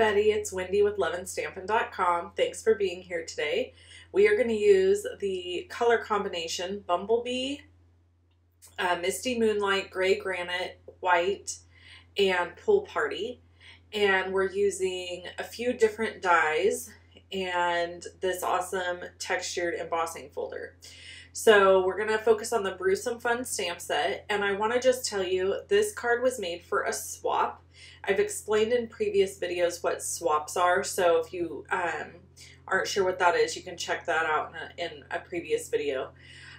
Betty, it's Wendy with luvinstampin.com. Thanks for being here today. We are going to use the color combination Bumblebee, uh, Misty Moonlight, Gray Granite, White, and Pool Party. And we're using a few different dies and this awesome textured embossing folder. So we're going to focus on the Brew Some Fun stamp set. And I want to just tell you, this card was made for a swap. I've explained in previous videos what swaps are. So if you um, aren't sure what that is, you can check that out in a, in a previous video.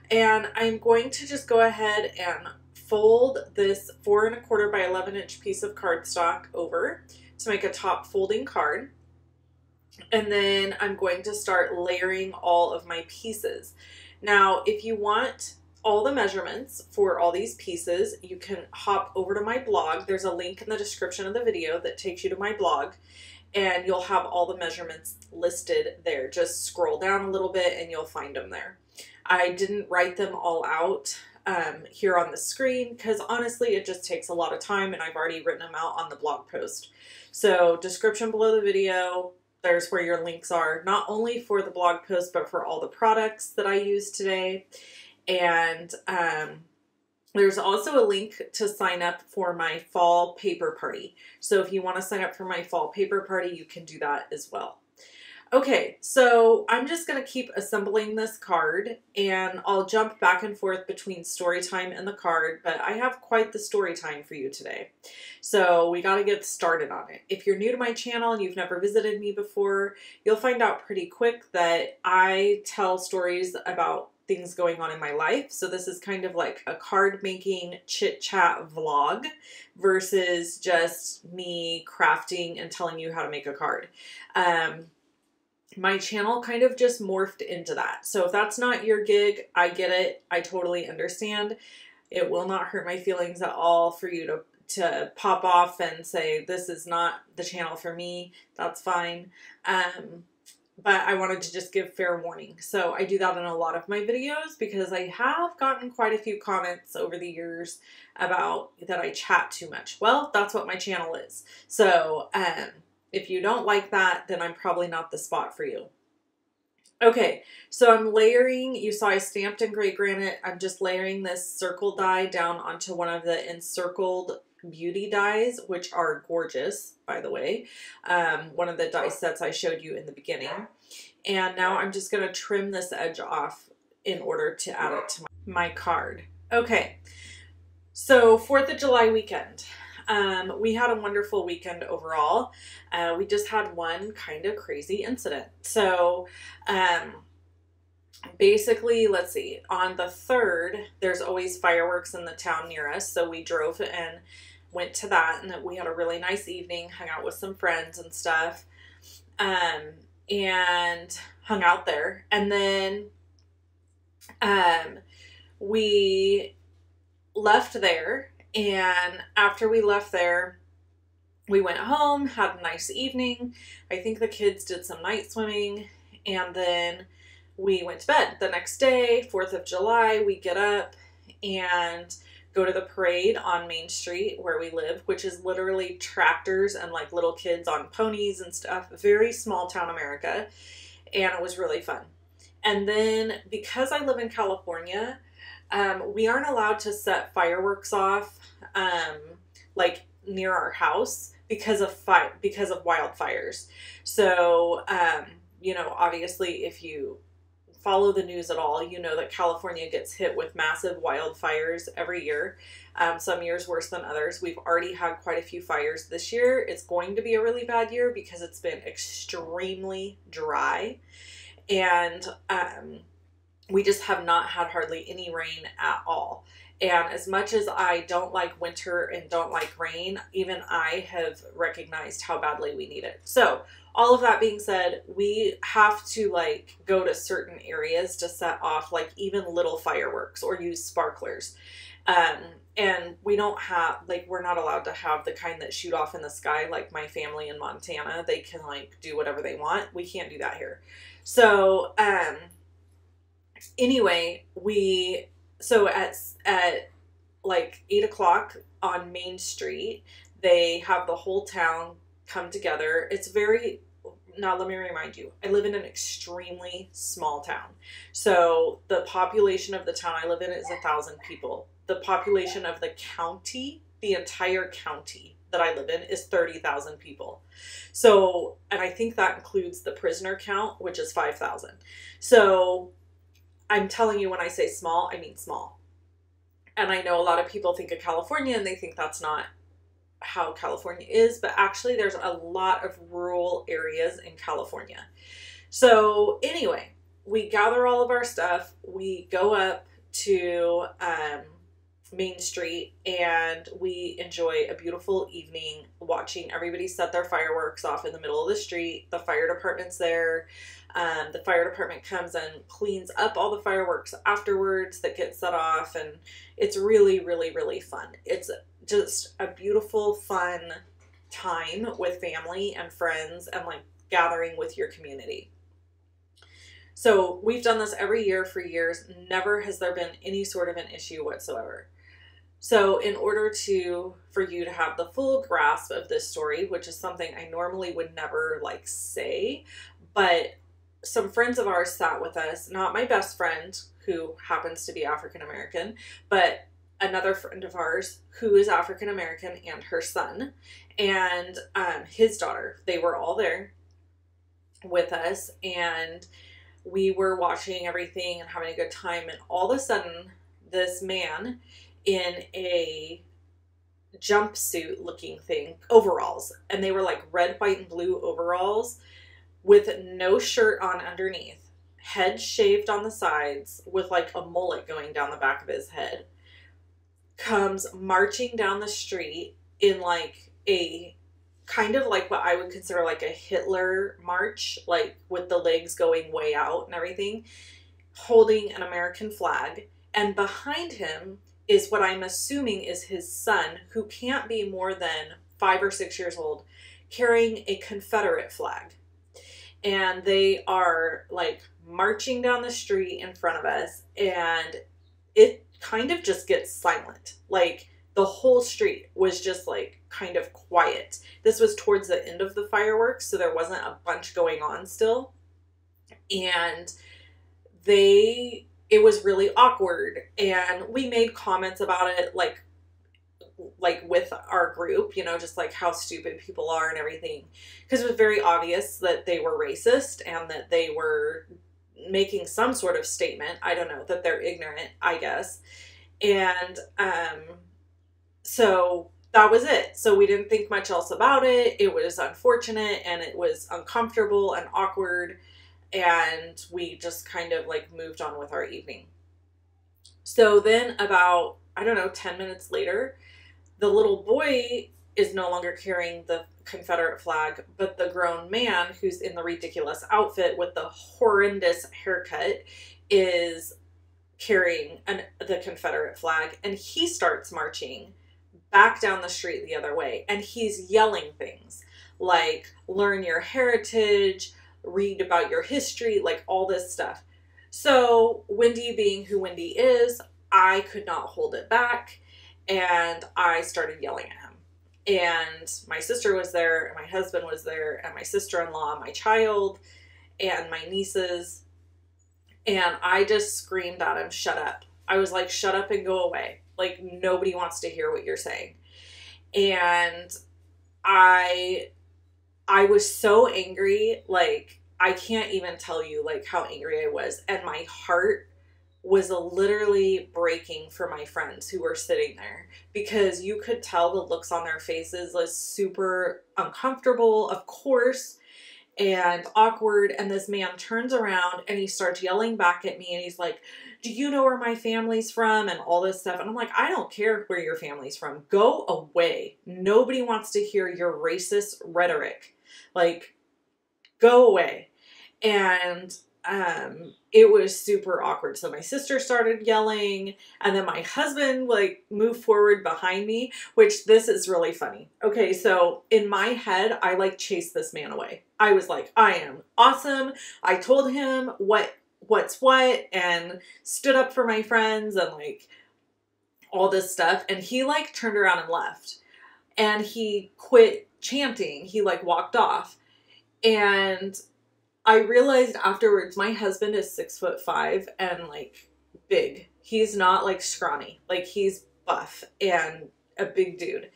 And I'm going to just go ahead and fold this four and a quarter by 11 inch piece of cardstock over to make a top folding card. And then I'm going to start layering all of my pieces. Now, if you want all the measurements for all these pieces, you can hop over to my blog. There's a link in the description of the video that takes you to my blog and you'll have all the measurements listed there. Just scroll down a little bit and you'll find them there. I didn't write them all out um, here on the screen because honestly it just takes a lot of time and I've already written them out on the blog post. So description below the video, there's where your links are, not only for the blog post, but for all the products that I use today. And um, there's also a link to sign up for my fall paper party. So if you want to sign up for my fall paper party, you can do that as well. Okay, so I'm just going to keep assembling this card and I'll jump back and forth between story time and the card, but I have quite the story time for you today. So we got to get started on it. If you're new to my channel and you've never visited me before, you'll find out pretty quick that I tell stories about things going on in my life. So this is kind of like a card making chit chat vlog versus just me crafting and telling you how to make a card. Um, my channel kind of just morphed into that. So if that's not your gig, I get it. I totally understand. It will not hurt my feelings at all for you to to pop off and say this is not the channel for me. That's fine. Um, but I wanted to just give fair warning. So I do that in a lot of my videos because I have gotten quite a few comments over the years about that I chat too much. Well, that's what my channel is. So um, if you don't like that, then I'm probably not the spot for you. Okay, so I'm layering, you saw I stamped in gray granite. I'm just layering this circle die down onto one of the encircled beauty dies, which are gorgeous, by the way. Um, one of the die sets I showed you in the beginning. And now I'm just going to trim this edge off in order to add it to my card. Okay, so 4th of July weekend. Um, we had a wonderful weekend overall. Uh, we just had one kind of crazy incident. So, um, basically, let's see, on the 3rd, there's always fireworks in the town near us. So we drove and went to that, and we had a really nice evening, hung out with some friends and stuff, um, and hung out there. And then um, we left there and after we left there, we went home, had a nice evening. I think the kids did some night swimming, and then we went to bed. The next day, 4th of July, we get up and go to the parade on Main Street where we live, which is literally tractors and like little kids on ponies and stuff. Very small town America. And it was really fun. And then because I live in California, um, we aren't allowed to set fireworks off um, like near our house because of fi- because of wildfires. So, um, you know, obviously, if you follow the news at all, you know that California gets hit with massive wildfires every year. Um, some years worse than others. We've already had quite a few fires this year. It's going to be a really bad year because it's been extremely dry. And um, we just have not had hardly any rain at all. And as much as I don't like winter and don't like rain, even I have recognized how badly we need it. So, all of that being said, we have to like go to certain areas to set off like even little fireworks or use sparklers. Um, and we don't have like we're not allowed to have the kind that shoot off in the sky like my family in Montana. They can like do whatever they want. We can't do that here. So, um anyway, we so at at like eight o'clock on Main Street, they have the whole town come together. It's very now let me remind you i live in an extremely small town. So the population of the town i live in is a thousand people. The population of the county the entire county that i live in is 30000 people. So and i think that includes the prisoner count which is 5000 so i'm telling you when i say small i mean small and i know a lot of people think of california and they think that's not how California is, but actually there's a lot of rural areas in California. So, anyway, we gather all of our stuff, we go up to um, Main Street, and we enjoy a beautiful evening watching everybody set their fireworks off in the middle of the street. The fire department's there. Um, the fire department comes and cleans up all the fireworks afterwards that get set off, and it's really, really, really fun. It's just a beautiful, fun time with family and friends and like gathering with your community. So we've done this every year for years. Never has there been any sort of an issue whatsoever. So in order to for you to have the full grasp of this story, which is something I normally would never like say, but some friends of ours sat with us, not my best friend who happens to be African American, but another friend of ours who is African American and her son and um, his daughter. They were all there with us and we were watching everything and having a good time. And all of a sudden, this man in a jumpsuit looking thing, overalls, and they were like red, white, and blue overalls with no shirt on underneath, head shaved on the sides with like a mullet going down the back of his head comes marching down the street in like a kind of like what I would consider like a Hitler march, like with the legs going way out and everything, holding an American flag. And behind him is what I'm assuming is his son, who can't be more than five or six years old, carrying a Confederate flag. And they are like marching down the street in front of us, and it kind of just gets silent. Like the whole street was just like kind of quiet. This was towards the end of the fireworks, so there wasn't a bunch going on still. And they it was really awkward and we made comments about it like like with our group, you know, just like how stupid people are and everything. Because it was very obvious that they were racist and that they were making some sort of statement. I don't know, that they're ignorant, I guess. And um, so that was it. So we didn't think much else about it. It was unfortunate and it was uncomfortable and awkward. And we just kind of like moved on with our evening. So then, about, I don't know, 10 minutes later, the little boy is no longer carrying the Confederate flag, but the grown man who's in the ridiculous outfit with the horrendous haircut is carrying an, the Confederate flag, and he starts marching back down the street the other way, and he's yelling things like "Learn your heritage," "Read about your history," like all this stuff. So Wendy, being who Wendy is, I could not hold it back, and I started yelling at him. And my sister was there and my husband was there and my sister-in-law my child and my nieces. And i just screamed at him shut up. I was like shut up and go away. Like nobody wants to hear what you're saying. And i i was so angry like i can't even tell you like how angry i was. And my heart was literally breaking for my friends who were sitting there because you could tell the looks on their faces was super uncomfortable, of course, and awkward. And this man turns around and he starts yelling back at me and he's like, Do you know where my family's from? And all this stuff. And I'm like, I don't care where your family's from. Go away. Nobody wants to hear your racist rhetoric. Like, go away. And um it was super awkward. So my sister started yelling and then my husband like moved forward behind me which this is really funny. Okay so in my head i like chased this man away. I was like i am awesome. I told him what what's what and stood up for my friends and like all this stuff. And he like turned around and left. And he quit chanting, he like walked off. And I realized afterwards my husband is six foot five and like big. He's not like scrawny. Like he's buff and a big dude.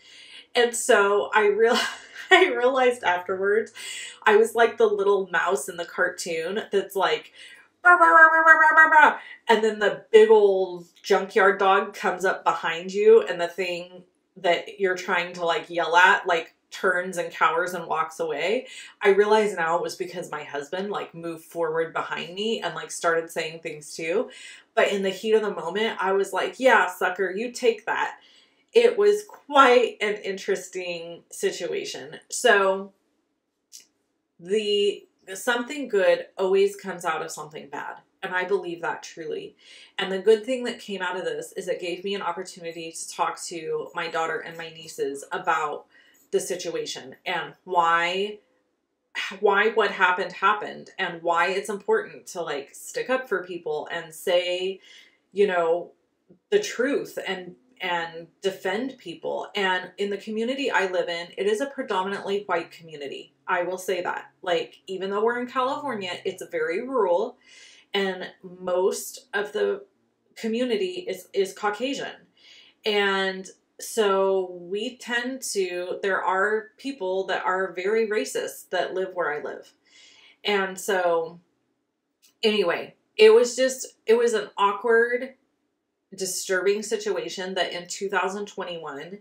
And so I real I realized afterwards I was like the little mouse in the cartoon that's like and then the big old junkyard dog comes up behind you and the thing that you're trying to like yell at like turns and cowers and walks away. I realize now it was because my husband like moved forward behind me and like started saying things too. But in the heat of the moment, I was like, yeah, sucker, you take that. It was quite an interesting situation. So the something good always comes out of something bad. And I believe that truly. And the good thing that came out of this is it gave me an opportunity to talk to my daughter and my nieces about the situation and why why what happened happened and why it's important to like stick up for people and say you know the truth and and defend people. And in the community i live in it is a predominantly white community. I will say that. Like even though we're in california it's very rural and most of the community is is caucasian and so we tend to there are people that are very racist that live where I live. And so anyway, it was just it was an awkward disturbing situation that in 2021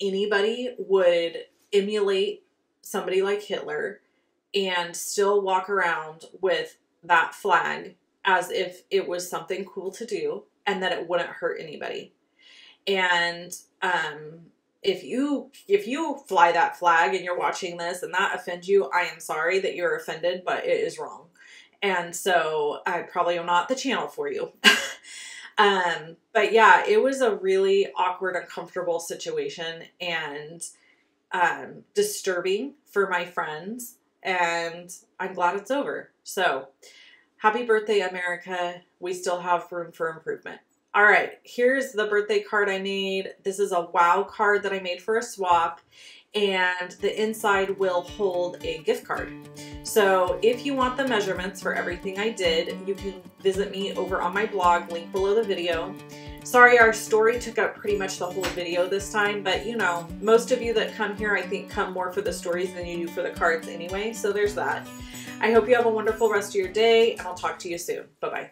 anybody would emulate somebody like Hitler and still walk around with that flag as if it was something cool to do and that it wouldn't hurt anybody. And um, if you if you fly that flag and you're watching this and that offends you, I am sorry that you're offended, but it is wrong. And so I probably am not the channel for you. um, but yeah, it was a really awkward, uncomfortable situation and um, disturbing for my friends. And I'm glad it's over. So happy birthday, America. We still have room for improvement. All right, here's the birthday card I made. This is a wow card that I made for a swap and the inside will hold a gift card. So if you want the measurements for everything I did, you can visit me over on my blog, link below the video. Sorry, our story took up pretty much the whole video this time, but you know, most of you that come here, I think, come more for the stories than you do for the cards anyway, so there's that. I hope you have a wonderful rest of your day, and I'll talk to you soon. Bye-bye.